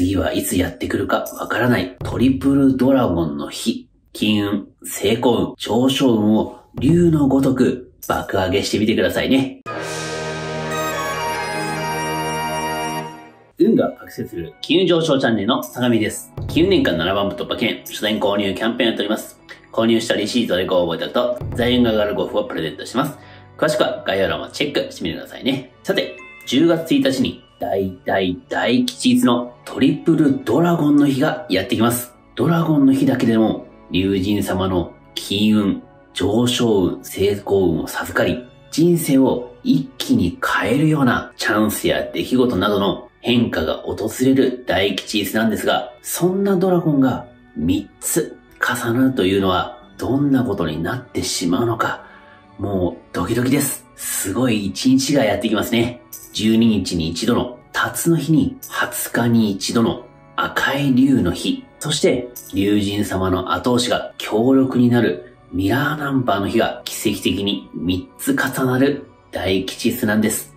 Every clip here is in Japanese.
次はいつやってくるかわからないトリプルドラゴンの日、金運、成功運、上昇運を竜のごとく爆上げしてみてくださいね。運が覚醒する金運上昇チャンネルの相模です。金運年間7番部突破券、初年購入キャンペーンやっております。購入したレシートでご応募いただくと、財運が上がるご符をプレゼントします。詳しくは概要欄をチェックしてみてくださいね。さて、10月1日に大大大吉日のトリプルドラゴンの日がやってきます。ドラゴンの日だけでも、竜神様の金運、上昇運、成功運を授かり、人生を一気に変えるようなチャンスや出来事などの変化が訪れる大吉日なんですが、そんなドラゴンが3つ重なるというのはどんなことになってしまうのか、もうドキドキです。すごい一日がやってきますね。12日に一度の辰の日に20日に一度の赤い竜の日、そして竜神様の後押しが強力になるミラーナンバーの日が奇跡的に3つ重なる大吉日なんです。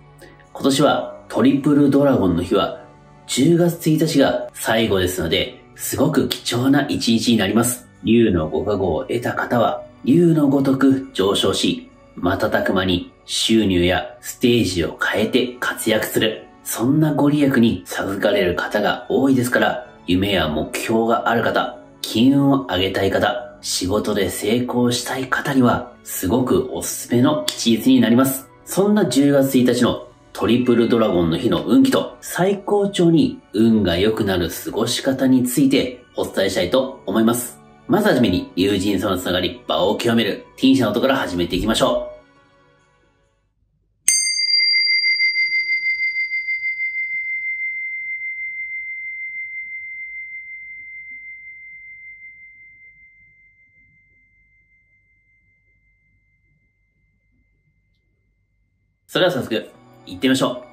今年はトリプルドラゴンの日は10月1日が最後ですので、すごく貴重な一日になります。竜のご加護を得た方は、竜のごとく上昇し、瞬く間に収入やステージを変えて活躍する。そんなご利益に授かれる方が多いですから、夢や目標がある方、金運を上げたい方、仕事で成功したい方には、すごくおすすめの吉日になります。そんな10月1日のトリプルドラゴンの日の運気と最高潮に運が良くなる過ごし方についてお伝えしたいと思います。まずはじめに、友人とのつながり、場を極める、ティーン社の音から始めていきましょう。それでは早速、行ってみましょ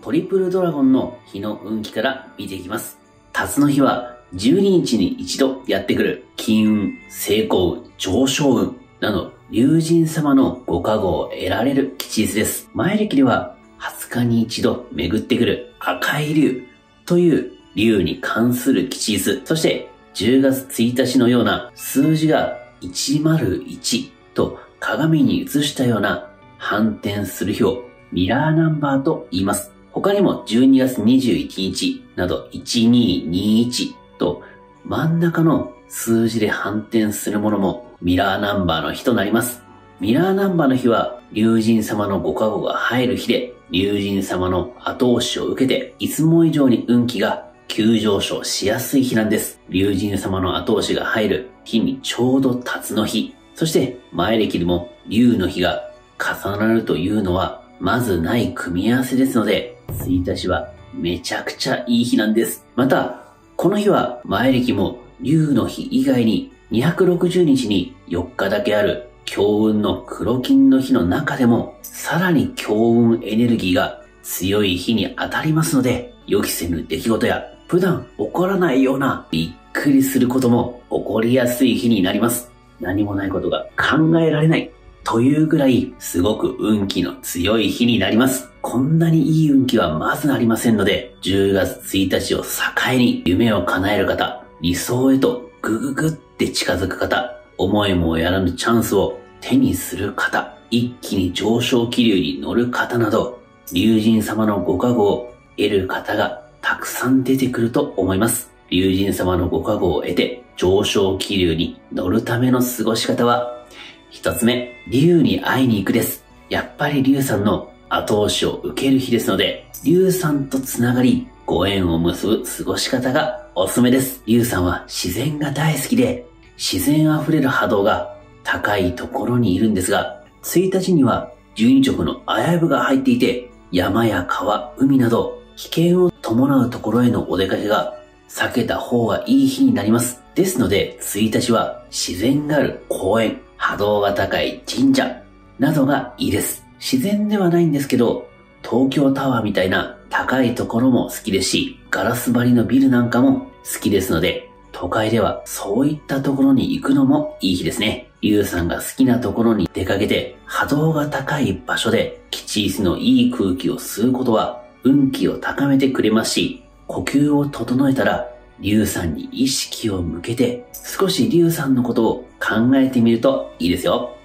う。トリプルドラゴンの日の運気から見ていきます。辰の日は12日に一度やってくる金運、成功運、上昇運など、竜神様のご加護を得られる吉日です。前歴では20日に一度巡ってくる赤い竜という竜に関する吉日。そして10月1日のような数字が101と鏡に映したような反転する日をミラーナンバーと言います。他にも12月21日など1221と真ん中の数字で反転するものもミラーナンバーの日となります。ミラーナンバーの日は、竜神様のご加護が入る日で、竜神様の後押しを受けて、いつも以上に運気が急上昇しやすい日なんです。竜神様の後押しが入る日にちょうど辰の日、そして前歴でも竜の日が重なるというのは、まずない組み合わせですので、1日はめちゃくちゃいい日なんです。また、この日は前歴も竜の日以外に260日に4日だけある強運の黒金の日の中でもさらに強運エネルギーが強い日に当たりますので予期せぬ出来事や普段起こらないようなびっくりすることも起こりやすい日になります。何もないことが考えられないというぐらいすごく運気の強い日になります。こんなにいい運気はまずありませんので、10月1日を境に夢を叶える方、理想へとぐぐぐって近づく方、思いもやらぬチャンスを手にする方、一気に上昇気流に乗る方など、竜神様のご加護を得る方がたくさん出てくると思います。竜神様のご加護を得て上昇気流に乗るための過ごし方は、一つ目、竜に会いに行くです。やっぱり竜さんの後押しを受ける日ですので、竜さんとつながり、ご縁を結ぶ過ごし方がおすすめです。竜さんは自然が大好きで、自然あふれる波動が高いところにいるんですが、1日には12直の危う部が入っていて、山や川、海など危険を伴うところへのお出かけが避けた方がいい日になります。ですので、1日は自然がある公園、波動が高い神社などがいいです。自然ではないんですけど、東京タワーみたいな高いところも好きですし、ガラス張りのビルなんかも好きですので、都会ではそういったところに行くのもいい日ですね。ゆうさんが好きなところに出かけて波動が高い場所で吉日のいい空気を吸うことは運気を高めてくれますし、呼吸を整えたら、竜さんに意識を向けて、少し竜さんのことを考えてみるといいですよ。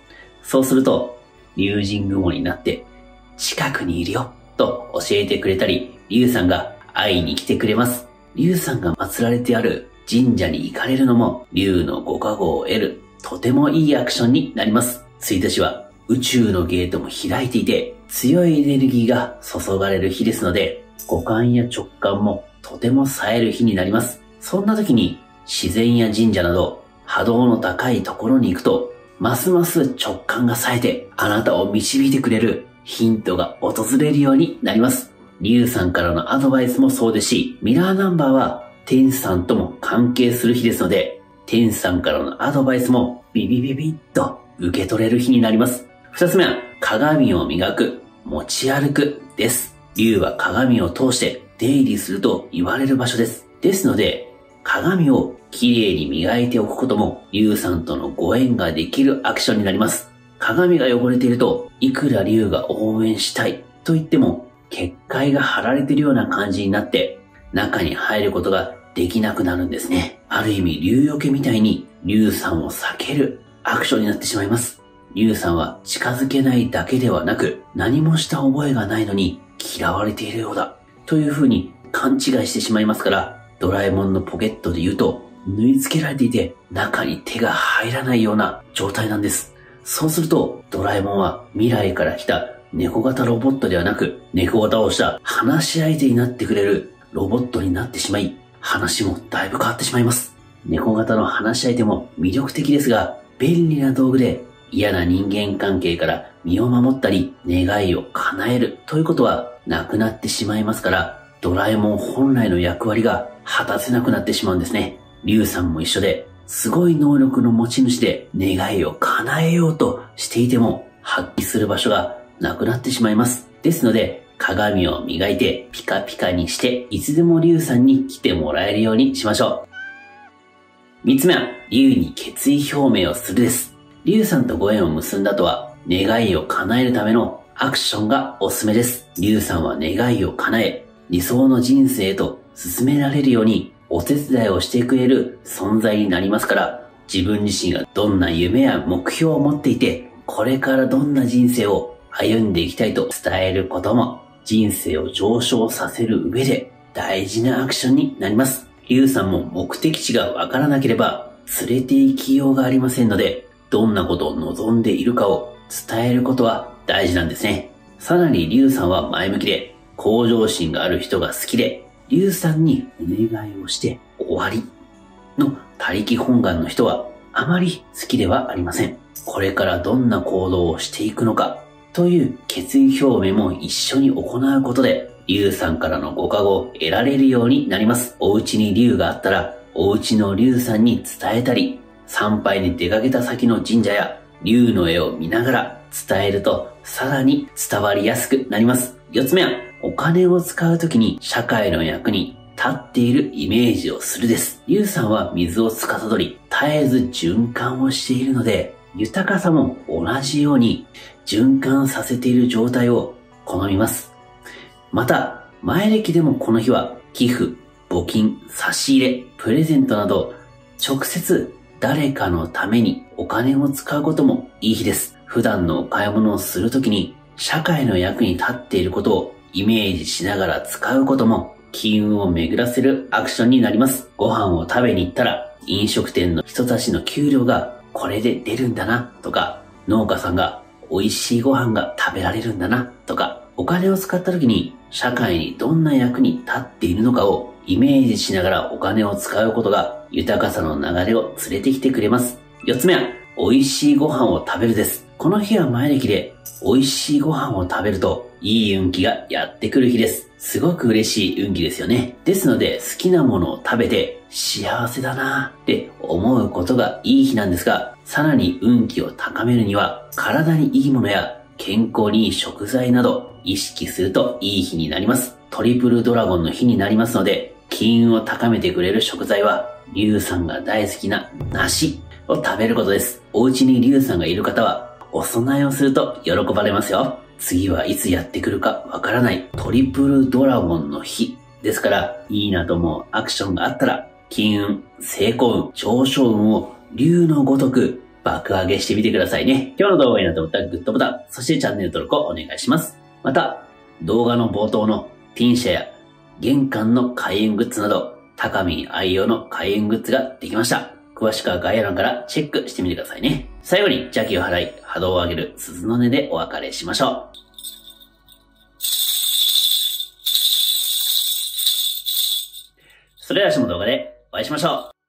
そうすると、竜神雲になって、近くにいるよ、と教えてくれたり、竜さんが会いに来てくれます。竜さんが祀られてある神社に行かれるのも、竜のご加護を得る、とてもいいアクションになります。1日は宇宙のゲートも開いていて、強いエネルギーが注がれる日ですので、五感や直感もとても冴える日になります。そんな時に自然や神社など波動の高いところに行くと、ますます直感が冴えてあなたを導いてくれるヒントが訪れるようになります。リュウさんからのアドバイスもそうですし、ミラーナンバーは天さんとも関係する日ですので、天さんからのアドバイスもビビビビッと受け取れる日になります。二つ目は鏡を磨く、持ち歩くです。竜は鏡を通して出入りすると言われる場所です。ですので、鏡をきれいに磨いておくことも、竜さんとのご縁ができるアクションになります。鏡が汚れていると、いくら竜が応援したいと言っても、結界が張られてるような感じになって、中に入ることができなくなるんですね。ある意味、竜よけみたいに、竜さんを避けるアクションになってしまいます。竜さんは近づけないだけではなく、何もした覚えがないのに嫌われているようだ。という風に勘違いしてしまいますから、ドラえもんのポケットで言うと、縫い付けられていて、中に手が入らないような状態なんです。そうすると、ドラえもんは未来から来た猫型ロボットではなく、猫型をした話し相手になってくれるロボットになってしまい、話もだいぶ変わってしまいます。猫型の話し相手も魅力的ですが、便利な道具で嫌な人間関係から身を守ったり、願いを叶えるということはなくなってしまいますから、ドラえもん本来の役割が果たせなくなってしまうんですね。リュウさんも一緒で、すごい能力の持ち主で願いを叶えようとしていても発揮する場所がなくなってしまいます。ですので、鏡を磨いてピカピカにして、いつでもリュウさんに来てもらえるようにしましょう。三つ目は、リュウに決意表明をするです。リュウさんとご縁を結んだとは、願いを叶えるためのアクションがおすすめです。リュウさんは願いを叶え、理想の人生へと進められるようにお手伝いをしてくれる存在になりますから、自分自身がどんな夢や目標を持っていて、これからどんな人生を歩んでいきたいと伝えることも、人生を上昇させる上で大事なアクションになります。リュウさんも目的地がわからなければ連れて行きようがありませんので、どんなことを望んでいるかを伝えることは大事なんですね。さらに、リュウさんは前向きで、向上心がある人が好きで、リュウさんにお願いをして終わりの他力本願の人はあまり好きではありません。これからどんな行動をしていくのかという決意表明も一緒に行うことで、リュウさんからのご加護を得られるようになります。お家にリュウがあったら、お家のリュウさんに伝えたり、参拝に出かけた先の神社や竜の絵を見ながら伝えるとさらに伝わりやすくなります。四つ目は、お金を使うときに社会の役に立っているイメージをするです。竜さんは水を司り、絶えず循環をしているので、豊かさも同じように循環させている状態を好みます。また、前歴でもこの日は寄付、募金、差し入れ、プレゼントなど、直接誰かのためにお金を使うこともいい日です。普段のお買い物をするときに社会の役に立っていることをイメージしながら使うことも金運を巡らせるアクションになります。ご飯を食べに行ったら飲食店の人たちの給料がこれで出るんだなとか農家さんが美味しいご飯が食べられるんだなとかお金を使った時に社会にどんな役に立っているのかをイメージしながらお金を使うことが豊かさの流れを連れてきてくれます。四つ目は、美味しいご飯を食べるです。この日は前歴で、美味しいご飯を食べると、いい運気がやってくる日です。すごく嬉しい運気ですよね。ですので、好きなものを食べて、幸せだなって思うことがいい日なんですが、さらに運気を高めるには、体にいいものや健康にいい食材など意識するといい日になります。トリプルドラゴンの日になりますので、金運を高めてくれる食材はリュウさんが大好きな梨を食べることです。お家にリュウさんがいる方は、お供えをすると喜ばれますよ。次はいつやってくるかわからないトリプルドラゴンの日ですから、いいなと思うアクションがあったら、金運、成功運、上昇運を竜のごとく爆上げしてみてくださいね。今日の動画になって思ったらグッドボタン、そしてチャンネル登録をお願いします。また、動画の冒頭のピンシャや玄関の開運グッズなど、高見愛用の開運グッズができました。詳しくは概要欄からチェックしてみてくださいね。最後に邪気を払い、波動を上げる鈴の音でお別れしましょう。それでは明日の動画でお会いしましょう。